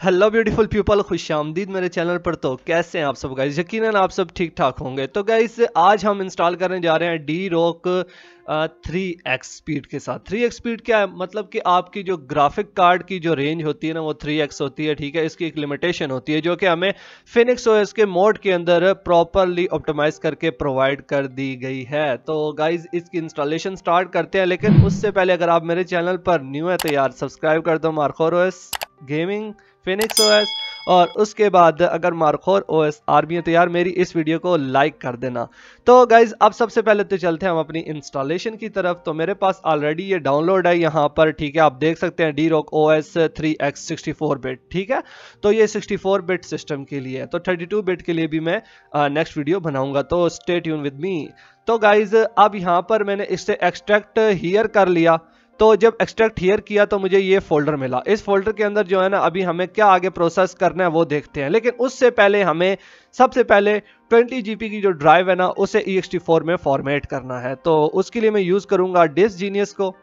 Hello beautiful people खुश आमदीद मेरे चैनल पर तो कैसे हैं आप सब गाइज़ यकीनन आप सब ठीक ठाक होंगे। तो गाइज़ आज हम इंस्टॉल करने जा रहे हैं डी रोक थ्री एक्स स्पीड के साथ। थ्री एक्स स्पीड क्या है? मतलब कि आपकी जो ग्राफिक कार्ड की जो रेंज होती है ना, वो थ्री एक्स होती है, ठीक है? इसकी एक लिमिटेशन होती है, जो कि हमें फिनिक्स ओएस के मोड के अंदर प्रॉपरली ऑप्टोमाइज करके प्रोवाइड कर दी गई है। तो गाइज़ इसकी इंस्टॉलेशन स्टार्ट करते हैं, लेकिन उससे पहले अगर आप मेरे चैनल पर न्यू है तो यार सब्सक्राइब कर दो। मार्कोर ओएस गेमिंग फिनिक्स ओएस और उसके बाद अगर मार्कोर ओएस आर्मी तो यार मेरी इस वीडियो को लाइक कर देना। तो गाइज़ अब सबसे पहले तो चलते हैं हम अपनी इंस्टॉलेशन की तरफ़। तो मेरे पास ऑलरेडी ये डाउनलोड है यहाँ पर, ठीक है, आप देख सकते हैं D rock O S three X sixty four bit ठीक है? तो ये सिक्सटी फोर बिट सिस्टम के लिए है। तो थर्टी टू बिट के लिए भी मैं नेक्स्ट वीडियो बनाऊँगा। तो स्टेट यून विद मी तो गाइज़ अब यहाँ पर मैंने इससे एक्सट्रैक्ट हीयर कर लिया। तो जब एक्सट्रैक्ट हियर किया तो मुझे ये फोल्डर मिला। इस फोल्डर के अंदर जो है ना, अभी हमें क्या आगे प्रोसेस करना है वो देखते हैं। लेकिन उससे पहले हमें, सबसे पहले 20 जीबी की जो ड्राइव है ना, उसे ई e में फॉर्मेट करना है। तो उसके लिए मैं यूज़ करूँगा डिस जीनियस को।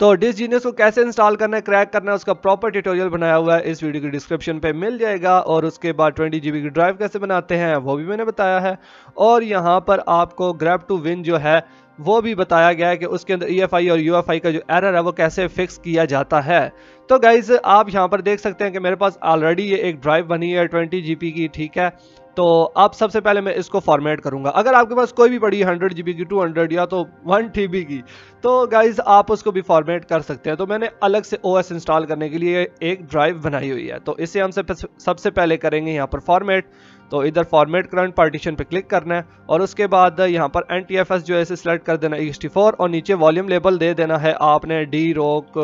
तो डिस जीनियस को कैसे इंस्टॉल करना है क्रैक करना है, उसका प्रॉपर ट्यूटोरियल बनाया हुआ है। इस वीडियो की डिस्क्रिप्शन पे मिल जाएगा और उसके बाद 20 जीबी की ड्राइव कैसे बनाते हैं, वो भी मैंने बताया है। और यहाँ पर आपको ग्रैप टू विन जो है वो भी बताया गया है कि उसके अंदर ई e और यू का जो एरर है, वो कैसे फिक्स किया जाता है। तो गाइज़ आप यहाँ पर देख सकते हैं कि मेरे पास ऑलरेडी ये एक ड्राइव बनी है ट्वेंटी जी की, ठीक है? तो अब सबसे पहले मैं इसको फॉर्मेट करूँगा। अगर आपके पास कोई भी पड़ी हंड्रेड जी की टू हंड्रेड या तो वन टी की तो गाइज़ आप उसको भी फॉर्मेट कर सकते हैं। तो मैंने अलग से ओएस इंस्टॉल करने के लिए एक ड्राइव बनाई हुई है। तो इसे हम सबसे पहले करेंगे यहाँ पर फॉर्मेट तो इधर फॉर्मेट करंट पार्टीशन पे क्लिक करना है और उसके बाद यहाँ पर NTFS जो है इसे सिलेक्ट कर देना है फोर और नीचे वॉल्यूम लेबल दे देना है आपने D rock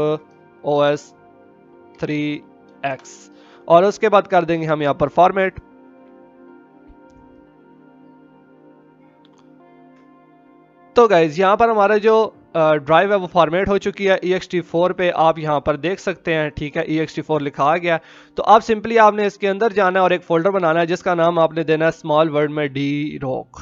O S three x और उसके बाद कर देंगे हम यहाँ पर फॉर्मेट तो गाइज़ यहाँ पर हमारा जो ड्राइव है वो फॉर्मेट हो चुकी है ई एक्स टी फोर पे आप यहाँ पर देख सकते हैं, ठीक है ई एक्स टी फोर लिखा गया तो आप सिंपली आपने इसके अंदर जाना है और एक फोल्डर बनाना है, जिसका नाम आपने देना है स्मॉल वर्ड में डी रॉक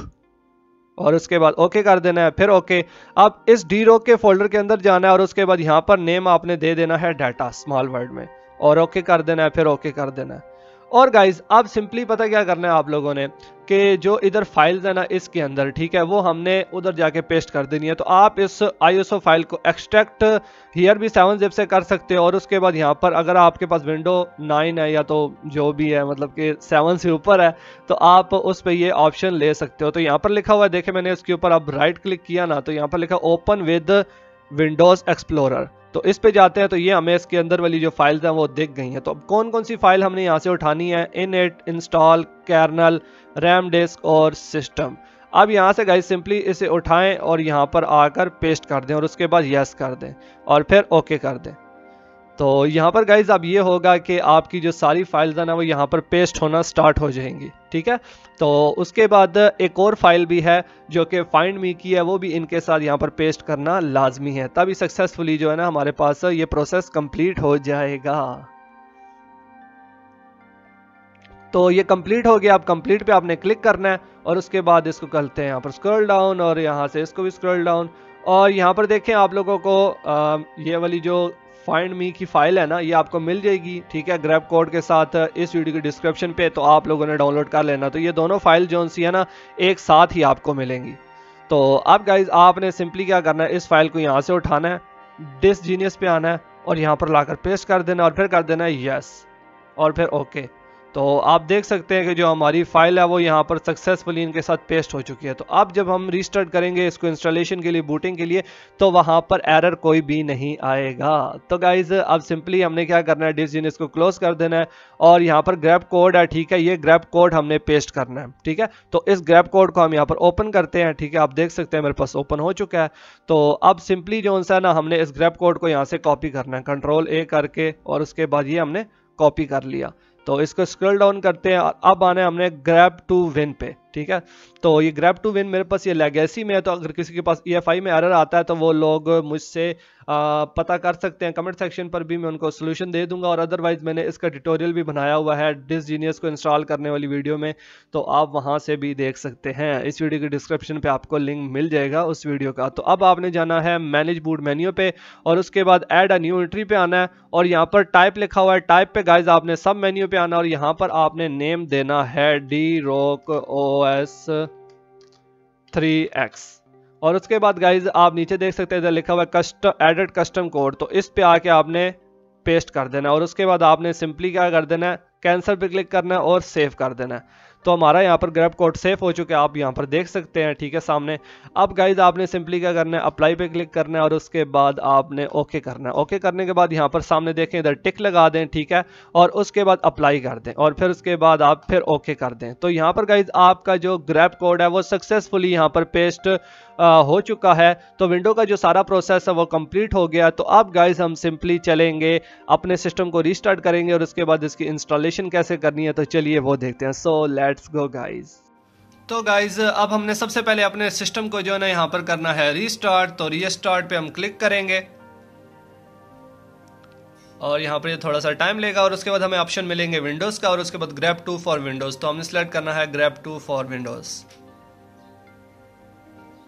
और उसके बाद ओके कर देना है, फिर ओके अब इस डी रॉक के फोल्डर के अंदर जाना है और उसके बाद यहाँ पर नेम आपने दे देना है डाटा स्मॉल वर्ड में। और ओके कर देना है, फिर ओके कर देना है। और गाइज़ अब सिंपली पता क्या करना है आप लोगों ने? कि जो इधर फाइल्स है ना इसके अंदर, ठीक है, वो हमने उधर जाके पेस्ट कर देनी है। तो आप इस आईएसओ फ़ाइल को एक्सट्रैक्ट हियर भी सेवन जिप से कर सकते हो और उसके बाद यहाँ पर अगर आपके पास विंडो नाइन है या तो जो भी है मतलब कि सेवन से ऊपर है तो आप उस पर ये ऑप्शन ले सकते हो। तो यहाँ पर लिखा हुआ है देखे मैंने इसके ऊपर अब राइट क्लिक किया ना तो यहाँ पर लिखा ओपन विद विंडोज़ एक्सप्लोरर तो इस पे जाते हैं तो ये हमें इसके अंदर वाली जो फाइल्स हैं, वो दिख गई हैं। तो अब कौन कौन सी फ़ाइल हमने यहाँ से उठानी है? Init install kernel RAM disk और सिस्टम अब यहाँ से गाइस सिंपली इसे उठाएँ और यहाँ पर आकर पेस्ट कर दें और उसके बाद यस कर दें और फिर ओके कर दें। तो यहाँ पर गाइज़ अब ये होगा कि आपकी जो सारी फाइल्स है ना वो यहाँ पर पेस्ट होना स्टार्ट हो जाएँगी ठीक है? तो उसके बाद एक और फ़ाइल भी है जो कि फाइंड मी की है वो भी इनके साथ यहाँ पर पेस्ट करना लाजमी है। तभी सक्सेसफुली जो है ना हमारे पास ये प्रोसेस कंप्लीट हो जाएगा। तो ये कंप्लीट हो गया अब कंप्लीट पे आपने क्लिक करना है और उसके बाद इसको करते हैं यहाँ पर स्क्रॉल डाउन और यहाँ से इसको भी स्क्रॉल डाउन और यहाँ पर देखें आप लोगों को आ, ये वाली जो फाइंड मी की फ़ाइल है ना, ये आपको मिल जाएगी, ठीक है? ग्रैप कोड के साथ, इस वीडियो के डिस्क्रिप्शन पे तो आप लोगों ने डाउनलोड कर लेना। तो ये दोनों फ़ाइल जो सी है ना, एक साथ ही आपको मिलेंगी। तो अब गाइज़ आपने सिंपली क्या करना है? इस फ़ाइल को यहाँ से उठाना है डिस जीनियस पे आना है और यहाँ पर लाकर पेस्ट कर देना और फिर कर देना है यस और फिर ओके तो आप देख सकते हैं कि जो हमारी फ़ाइल है, वो यहाँ पर सक्सेसफुली इनके साथ पेस्ट हो चुकी है। तो अब जब हम रीस्टार्ट करेंगे इसको इंस्टॉलेशन के लिए बूटिंग के लिए तो वहाँ पर एरर कोई भी नहीं आएगा। तो गाइज़ अब सिंपली हमने क्या करना है? डिस इसको क्लोज कर देना है और यहाँ पर ग्रैप कोड है, ठीक है? ये ग्रैप कोड हमने पेस्ट करना है, ठीक है? तो इस ग्रैप कोड को हम यहाँ पर ओपन करते हैं, ठीक है? आप देख सकते हैं मेरे पास ओपन हो चुका है। तो अब सिंपली जो सा ना, हमने इस ग्रैप कोड को यहाँ से कॉपी करना है। कंट्रोल ए करके और उसके बाद ये हमने कॉपी कर लिया। तो इसको स्क्रॉल डाउन करते हैं अब आने हमने ग्रैब टू विन पे। ठीक है? तो ये ग्रैप टू विन मेरे पास ये लेगेसी में है तो अगर किसी के पास ई e में एरर आता है तो वो लोग मुझसे पता कर सकते हैं। कमेंट सेक्शन पर भी मैं उनको सोल्यूशन दे दूँगा, और अदरवाइज़ मैंने इसका ट्यूटोरियल भी बनाया हुआ है डिस जीनियस को इंस्टॉल करने वाली वीडियो में तो आप वहाँ से भी देख सकते हैं। इस वीडियो के डिस्क्रिप्शन पर आपको लिंक मिल जाएगा उस वीडियो का। तो अब आपने जाना है मैनेज बूट मेन्यू पे, और उसके बाद एड अ न्यू एंट्री पे आना है, और यहाँ पर टाइप लिखा हुआ है। टाइप पे गाइज़ आपने सब मेन्यू पे आना, और यहाँ पर आपने नेम देना है D rock O S three x और उसके बाद गाइज़ आप नीचे देख सकते हैं लिखा हुआ कस्टम एडेड कस्टम कोड तो इस पे आके आपने पेस्ट कर देना और उसके बाद आपने सिंपली क्या कर देना है? कैंसिल पे क्लिक करना है और सेव कर देना है। तो हमारा यहाँ पर ग्रैप कोड सेफ़ हो चुका है, आप यहाँ पर देख सकते हैं, ठीक है, सामने। अब गाइज़ आपने सिंपली क्या करना है अप्लाई पे क्लिक करना है और उसके बाद आपने ओके करना है। ओके करने के बाद यहाँ पर सामने देखें, इधर टिक लगा दें, ठीक है, और उसके बाद अप्लाई कर दें और फिर उसके बाद आप फिर ओके कर दें। तो यहाँ पर गाइज़ आपका जो ग्रैप कोड है, वो सक्सेसफुली यहाँ पर पेस्ट हो चुका है। तो विंडो का जो सारा प्रोसेस है, वो कंप्लीट हो गया तो अब गाइज़ हम सिंपली चलेंगे, अपने सिस्टम को रिस्टार्ट करेंगे और उसके बाद इसकी इंस्टॉलेशन कैसे करनी है तो चलिए वो देखते हैं। सो लेट्स गो गाइज़ तो गाइज़ अब हमने सबसे पहले अपने सिस्टम को जो है ना यहाँ पर करना है रीस्टार्ट तो रीस्टार्ट पे हम क्लिक करेंगे। और यहाँ पर ये थोड़ा सा टाइम लेगा और उसके बाद हमें ऑप्शन मिलेंगे विंडोज़ का और उसके बाद ग्रैप टू फॉर विंडोज़ तो हमने सेलेक्ट करना है ग्रैप टू फॉर विंडोज़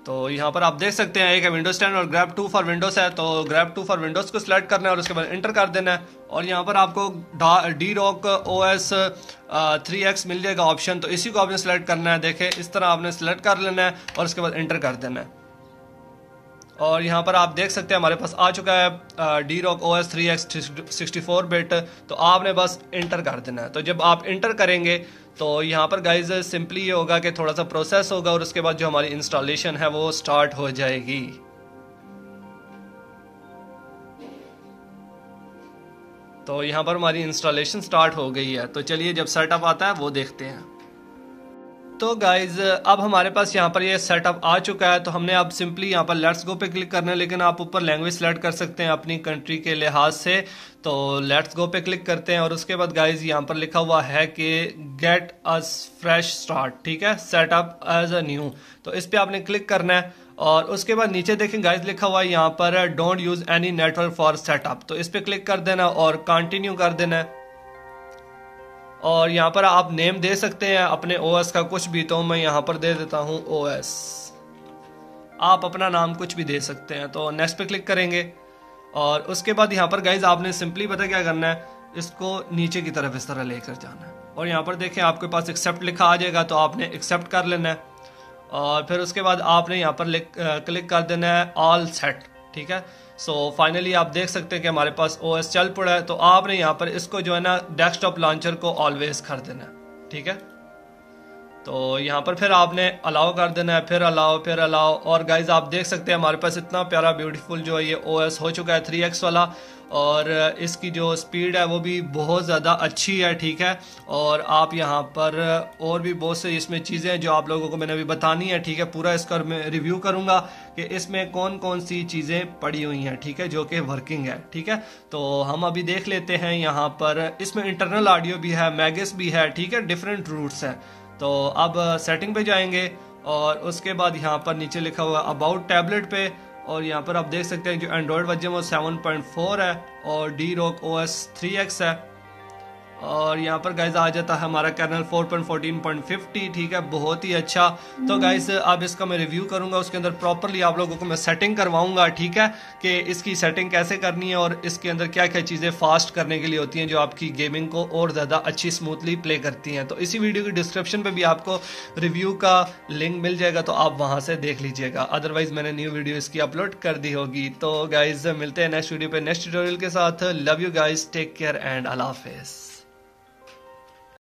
तो यहाँ पर आप देख सकते हैं, एक है विंडोज़ टेन और ग्रैप टू फॉर विंडोज़ है तो ग्रैप टू फॉर विंडोज़ को सिलेक्ट करना है और उसके बाद इंटर कर देना है। और यहाँ पर आपको D rock O S three X मिल जाएगा ऑप्शन तो इसी को आपने सेलेक्ट करना है। देखे, इस तरह आपने सेलेक्ट कर लेना है और उसके बाद इंटर कर देना है। और यहाँ पर आप देख सकते हैं हमारे पास आ चुका है D rock O S three X sixty four bit तो आपने बस इंटर कर देना है। तो जब आप इंटर करेंगे तो यहाँ पर गाइज़ सिंपली ये होगा कि थोड़ा सा प्रोसेस होगा और उसके बाद जो हमारी इंस्टॉलेशन है वो स्टार्ट हो जाएगी। तो यहाँ पर हमारी इंस्टॉलेशन स्टार्ट हो गई है। तो चलिए जब सेटअप आता है वो देखते हैं। तो गाइज़ अब हमारे पास यहाँ पर ये सेटअप आ चुका है तो हमने अब सिंपली यहाँ पर लेट्स गो पे क्लिक करना है, लेकिन आप ऊपर लैंग्वेज सेलेक्ट कर सकते हैं अपनी कंट्री के लिहाज से। तो लेट्स गो पे क्लिक करते हैं, और उसके बाद गाइज़ यहाँ पर लिखा हुआ है कि गेट अस फ्रेश स्टार्ट ठीक है? सेटअप एज अ न्यू तो इस पर आपने क्लिक करना है, और उसके बाद नीचे देखें गाइज़ लिखा हुआ है यहाँ पर don't use any network for setup तो इस पर क्लिक कर देना और कंटिन्यू कर देना है। और यहाँ पर आप नेम दे सकते हैं अपने ओएस का। कुछ भी तो मैं यहाँ पर दे देता हूँ ओएस आप अपना नाम कुछ भी दे सकते हैं। तो नेक्स्ट पे क्लिक करेंगे और उसके बाद यहाँ पर गाइज़ आपने सिंपली पता क्या करना है? इसको नीचे की तरफ़ इस तरह लेकर जाना है। और यहाँ पर देखें, आपके पास एक्सेप्ट लिखा आ जाएगा तो आपने एक्सेप्ट कर लेना है। और फिर उसके बाद आपने यहाँ पर क्लिक कर देना है ऑल सेट ठीक है? सो so, फाइनली आप देख सकते हैं कि हमारे पास ओएस चल पड़ा है। तो आपने यहाँ पर इसको जो है ना डेस्कटॉप लॉन्चर को ऑलवेज कर देना ठीक है? तो यहाँ पर फिर आपने अलाउ कर देना है, फिर अलाउ फिर अलाउ और गाइज़ आप देख सकते हैं हमारे पास इतना प्यारा ब्यूटीफुल जो है ये ओएस हो चुका है थ्री एक्स वाला। और इसकी जो स्पीड है वो भी बहुत ज़्यादा अच्छी है, ठीक है? और आप यहाँ पर और भी बहुत से इसमें चीज़ें हैं जो आप लोगों को मैंने अभी बतानी है, ठीक है? पूरा इसका मैं रिव्यू करूँगा कि इसमें कौन कौन सी चीज़ें पड़ी हुई हैं, ठीक है? जो कि वर्किंग है, ठीक है? तो हम अभी देख लेते हैं यहाँ पर। इसमें इंटरनल ऑडियो भी है मैगस भी है, ठीक है? डिफरेंट रूट्स हैं। तो अब सेटिंग पे जाएँगे और उसके बाद यहाँ पर नीचे लिखा हुआ अबाउट टैबलेट पे और यहाँ पर आप देख सकते हैं जो एंड्रॉयड वर्जन वो 7.4 है और D rock O S three X है। और यहाँ पर गाइज़ आ जाता है हमारा कर्नल 4.14.50 ठीक है? बहुत ही अच्छा। तो गाइज़ अब इसका मैं रिव्यू करूँगा, उसके अंदर प्रॉपरली आप लोगों को मैं सेटिंग करवाऊँगा, ठीक है? कि इसकी सेटिंग कैसे करनी है और इसके अंदर क्या क्या चीज़ें फास्ट करने के लिए होती हैं जो आपकी गेमिंग को और ज़्यादा अच्छी स्मूथली प्ले करती हैं। तो इसी वीडियो की डिस्क्रिप्शन पर भी आपको रिव्यू का लिंक मिल जाएगा तो आप वहाँ से देख लीजिएगा। अदरवाइज़ मैंने न्यू वीडियो इसकी अपलोड कर दी होगी। तो गाइज़ मिलते हैं नेक्स्ट वीडियो पर नेक्स्ट ट्यूटोरियल के साथ। Love you guys take care and अल्लाह हाफिज़